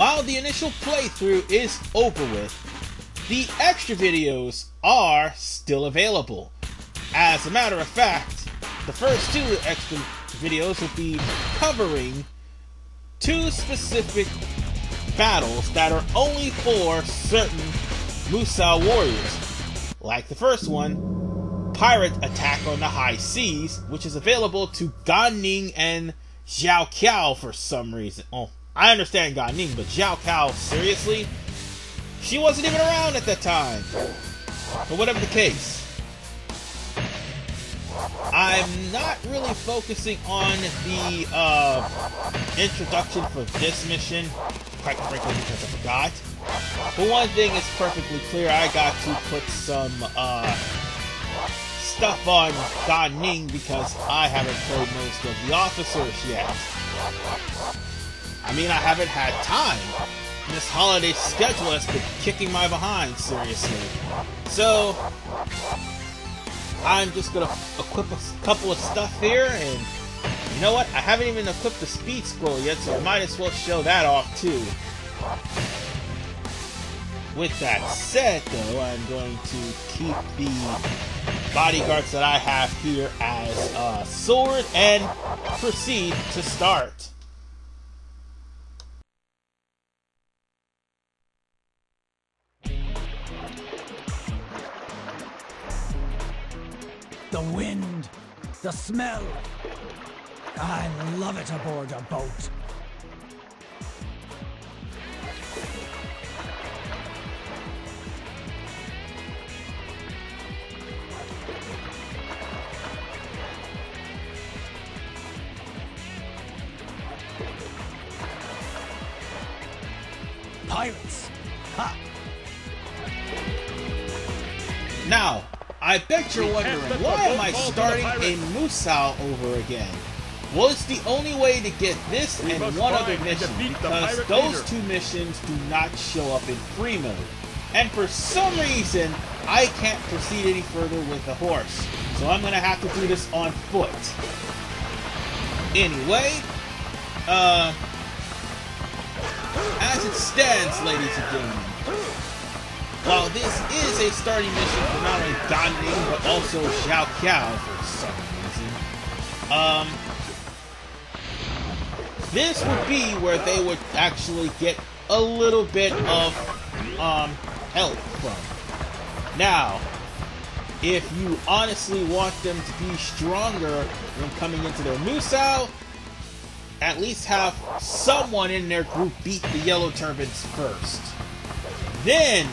while the initial playthrough is over with, the extra videos are still available. As a matter of fact, the first two extra videos will be covering two specific battles that are only for certain Musou warriors. Like the first one, Pirate Attack on the High Seas, which is available to Gan Ning and Xiao Qiao for some reason. Oh, I understand Gan Ning, but Xiao Qiao, seriously? She wasn't even around at that time. But whatever the case, I'm not really focusing on the uh, introduction for this mission, quite frankly because I forgot. But one thing is perfectly clear, I got to put some uh, stuff on Gan Ning because I haven't played most of the officers yet. I mean, I haven't had time. This holiday schedule has been kicking my behind, seriously. So, I'm just gonna equip a couple of stuff here, and you know what? I haven't even equipped the speed scroll yet, so I might as well show that off too. With that said, though, I'm going to keep the bodyguards that I have here as uh, sword and proceed to start. The wind, the smell. I love it aboard a boat. Pirates! Ha! Now, I bet you're wondering, why am I starting a Musou over again? Well, it's the only way to get this We and one other mission because those leader. two missions do not show up in free mode. And for some reason, I can't proceed any further with the horse. So I'm going to have to do this on foot. Anyway, uh, as it stands, ladies and gentlemen, while this is a starting mission for not only Ning, but also Xiao Qiao for some reason, um, this would be where they would actually get a little bit of um, help from. Now, if you honestly want them to be stronger when coming into their Musou, at least have someone in their group beat the Yellow Turbans first. Then,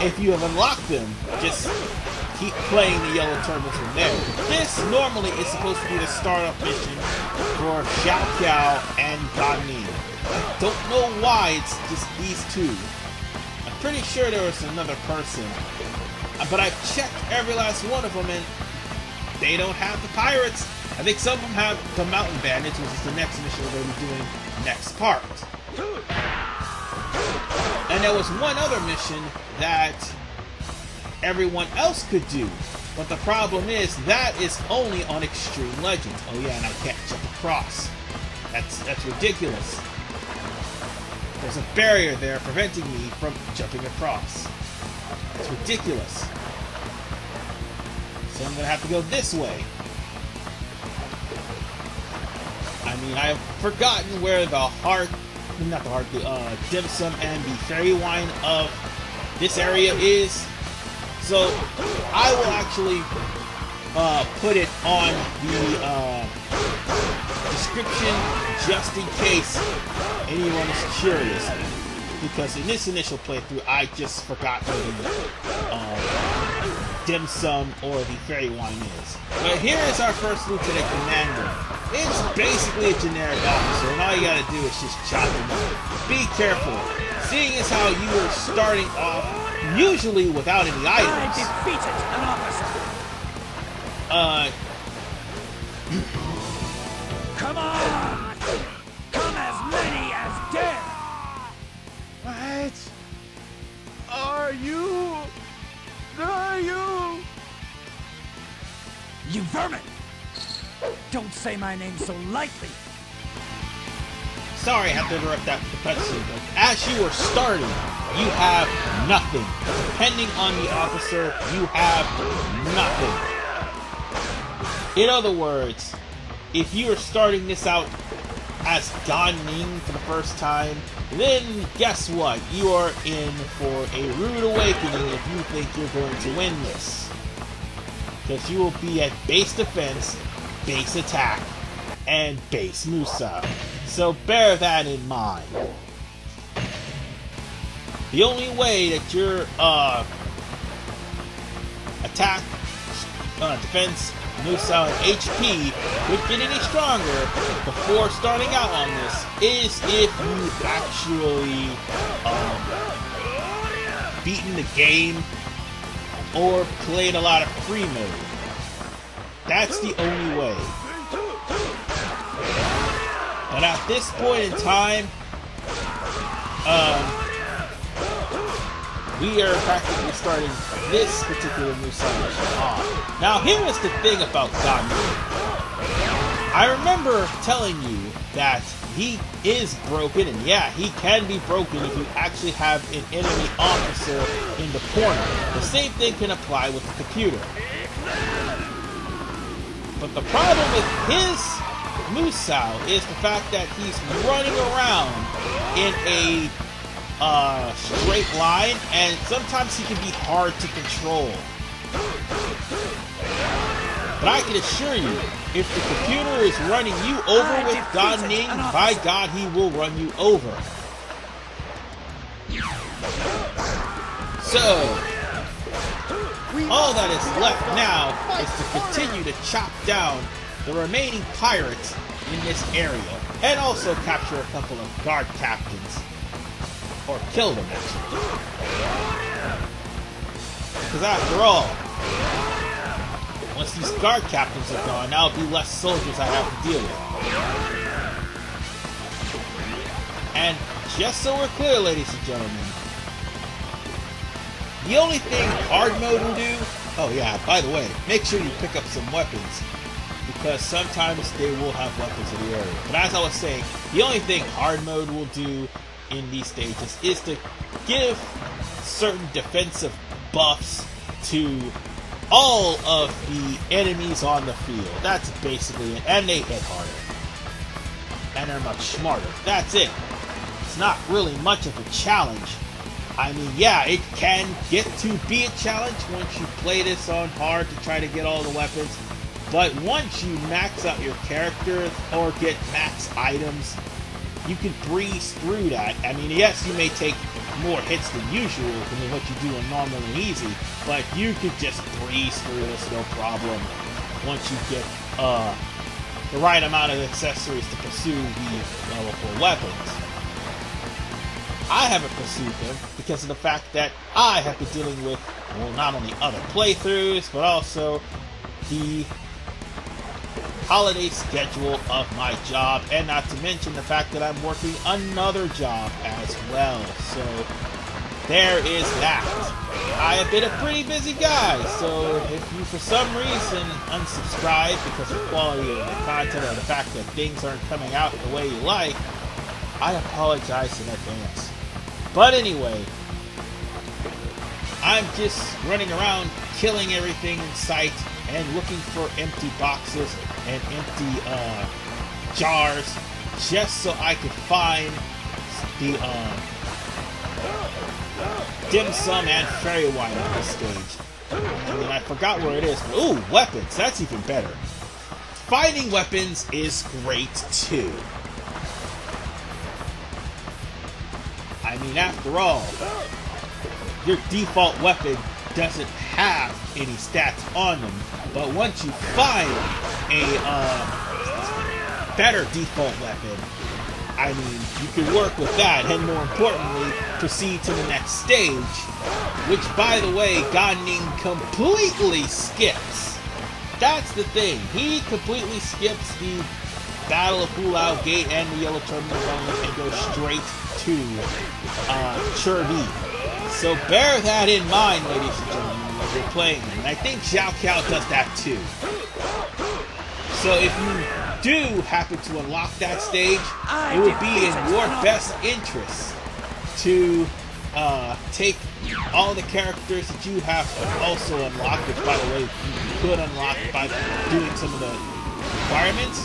if you have unlocked them, just keep playing the Yellow Turbans from there. This normally is supposed to be the startup mission for Xiao Qiao and Gan I don't know why it's just these two. I'm pretty sure there was another person, but I've checked every last one of them and they don't have the pirates. I think some of them have the mountain bandits, which is the next mission we're going to be doing next part. And there was one other mission that everyone else could do. But the problem is that is only on Extreme Legends. Oh yeah, and I can't jump across. That's that's ridiculous. There's a barrier there preventing me from jumping across. It's ridiculous. So I'm gonna have to go this way. I mean, I've forgotten where the heart, not the heart, the uh, dim sum and the fairy wine of this area is. So I will actually uh, put it on the uh, description just in case anyone is curious. Because in this initial playthrough, I just forgot where the uh, dim sum or the fairy wine is. But here is our first lieutenant commander. It's basically a generic officer, and all you gotta do is just chop him up. Be careful, seeing as how you were starting off usually without any I items. defeated an officer! Uh, Come on! Come as many as dare! What? Are you? Are you? You vermin! Don't say my name so lightly! Sorry, I have to interrupt that cutscene, but as you are starting, you have nothing. Depending on the officer, you have nothing. In other words, if you are starting this out as Gan Ning for the first time, then guess what? You are in for a rude awakening if you think you're going to win this. Because you will be at base defense, base attack, and base Musou. So bear that in mind. The only way that your uh, attack, uh, defense, Musou, and HP would get any stronger before starting out on this is if you actually um, beaten the game or played a lot of free mode. That's the only way. But at this point in time, um, we are practically starting this particular new off. Now, here is the thing about Gan Ning. I remember telling you that he is broken, and yeah, he can be broken if you actually have an enemy officer in the corner. The same thing can apply with the computer. But the problem with his Musou is the fact that he's running around in a uh, straight line, and sometimes he can be hard to control. But I can assure you, if the computer is running you over with Gan Ning, by God, he will run you over. So, all that is left now is to continue to chop down the remaining pirates in this area, and also capture a couple of guard captains. Or kill them, actually. Because after all, once these guard captains are gone, now it'll be less soldiers I have to deal with. And just so we're clear, ladies and gentlemen, the only thing hard mode will do, oh yeah, by the way, make sure you pick up some weapons, because sometimes they will have weapons in the area. But as I was saying, the only thing hard mode will do in these stages is to give certain defensive buffs to all of the enemies on the field. That's basically it. And they hit harder. And they're much smarter. That's it. It's not really much of a challenge. I mean, yeah, it can get to be a challenge once you play this on hard to try to get all the weapons. But once you max out your character or get max items, you can breeze through that. I mean, yes, you may take more hits than usual than what you do in normal and easy, but you could just breeze through this no problem once you get uh, the right amount of accessories to pursue the level 4 weapons. I haven't pursued them because of the fact that I have been dealing with, well, not only other playthroughs, but also the holiday schedule of my job, and not to mention the fact that I'm working another job as well. So there is that. I have been a pretty busy guy, so if you for some reason unsubscribe because of quality of the content or the fact that things aren't coming out the way you like, I apologize in advance. But anyway, I'm just running around killing everything in sight and looking for empty boxes and empty uh, jars just so I could find the uh, dim sum and fairy wine on this stage. And I forgot where it is. Ooh, weapons. That's even better. Finding weapons is great too. I mean, after all, your default weapon doesn't have any stats on them. But once you find a uh, better default weapon, I mean, you can work with that, and more importantly, proceed to the next stage, which, by the way, Gan Ning completely skips. That's the thing. He completely skips the Battle of Hulao Gate and the Yellow Terminal Zone and goes straight to uh. So bear that in mind, ladies and gentlemen, you're playing. And I think Xiao Qiao does that too. So if you do happen to unlock that stage, it would be in your best interest to uh, take all the characters that you have also unlocked, which by the way, you could unlock by doing some of the requirements.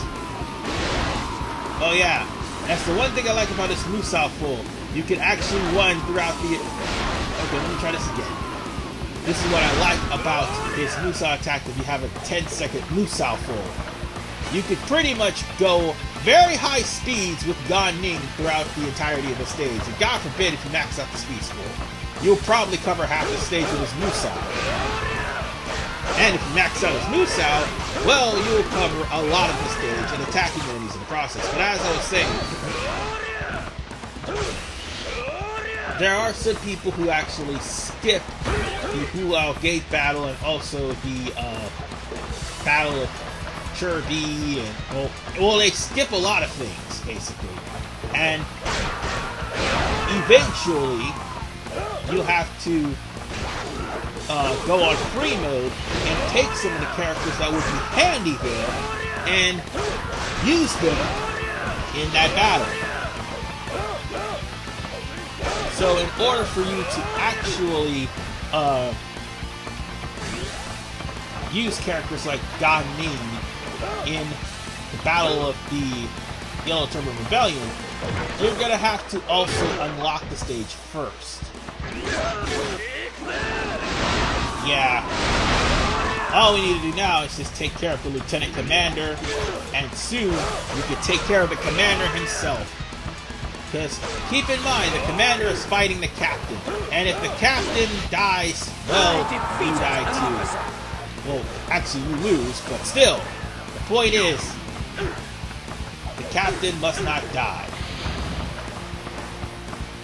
Oh yeah, that's the one thing I like about this Musou full. You can actually run throughout the... Okay, let me try this again. This is what I like about this Musou attack if you have a 10 second Musou full. You could pretty much go very high speeds with Gan Ning throughout the entirety of the stage. And God forbid if you max out the speed full. You'll probably cover half the stage with his Musou. And if you max out his Musou, well, you'll cover a lot of the stage and attacking enemies in the process. But as I was saying, there are some people who actually skip the Hulao Gate battle and also the uh, battle of Chibi and well, well, they skip a lot of things basically, and eventually you'll have to uh, go on free mode and take some of the characters that would be handy there and use them in that battle. So in order for you to actually uh, use characters like Gan Ning in the Battle of the Yellow Turban Rebellion, you're gonna have to also unlock the stage first. Yeah. All we need to do now is just take care of the Lieutenant Commander, and soon we can take care of the Commander himself. Because keep in mind, the commander is fighting the captain. And if the captain dies, well, you die too. Well, actually, you lose, but still, the point is, the captain must not die.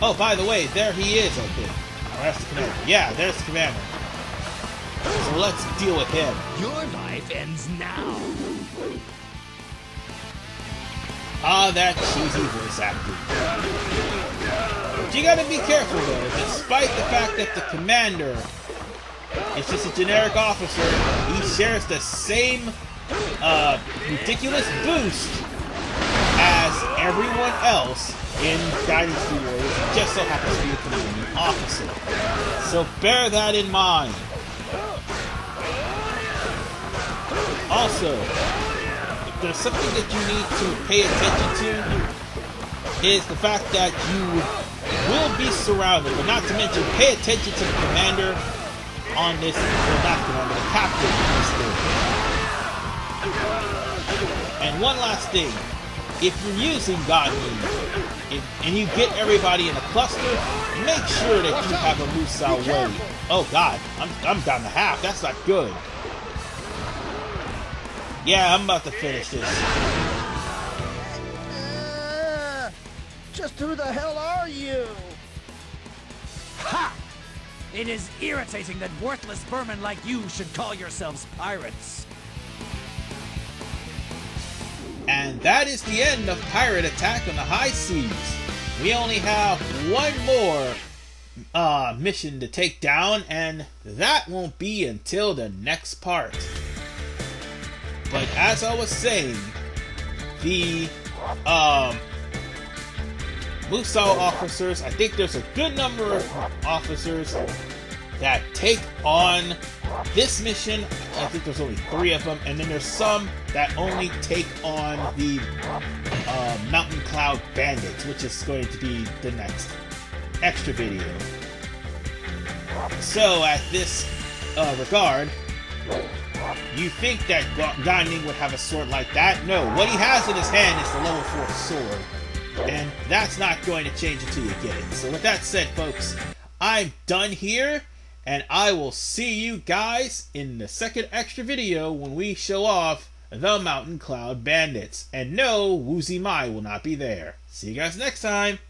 Oh, by the way, there he is, I think. Oh, that's the commander. Yeah, there's the commander. So let's deal with him. Your life ends now. Ah, that cheesy voice acting. You gotta be careful though, despite the fact that the commander is just a generic officer, he shares the same uh, ridiculous boost as everyone else in Dynasty Warriors, just so happens to be a commanding officer. So bear that in mind. Also, if there's something that you need to pay attention to is the fact that you will be surrounded, but not to mention pay attention to the commander on this, well not commander, the captain on this thing. And one last thing, if you're using God if, and you get everybody in a cluster, make sure that you have a Musou way. Oh god, I'm, I'm down to half, that's not good. Yeah, I'm about to finish this. Who the hell are you? Ha! It is irritating that worthless vermin like you should call yourselves pirates. And that is the end of Pirate Attack on the High Seas. We only have one more uh, mission to take down, and that won't be until the next part. But as I was saying, the um, Musou officers, I think there's a good number of officers that take on this mission. I think there's only three of them, and then there's some that only take on the uh, Mountain Cloud Bandits, which is going to be the next extra video. So, at this uh, regard, you think that Ga- Gan Ning would have a sword like that? No, what he has in his hand is the level 4 sword. And that's not going to change until you get it. So with that said, folks, I'm done here. And I will see you guys in the second extra video when we show off the Mountain Cloud Bandits. And no, Woozy Mai will not be there. See you guys next time.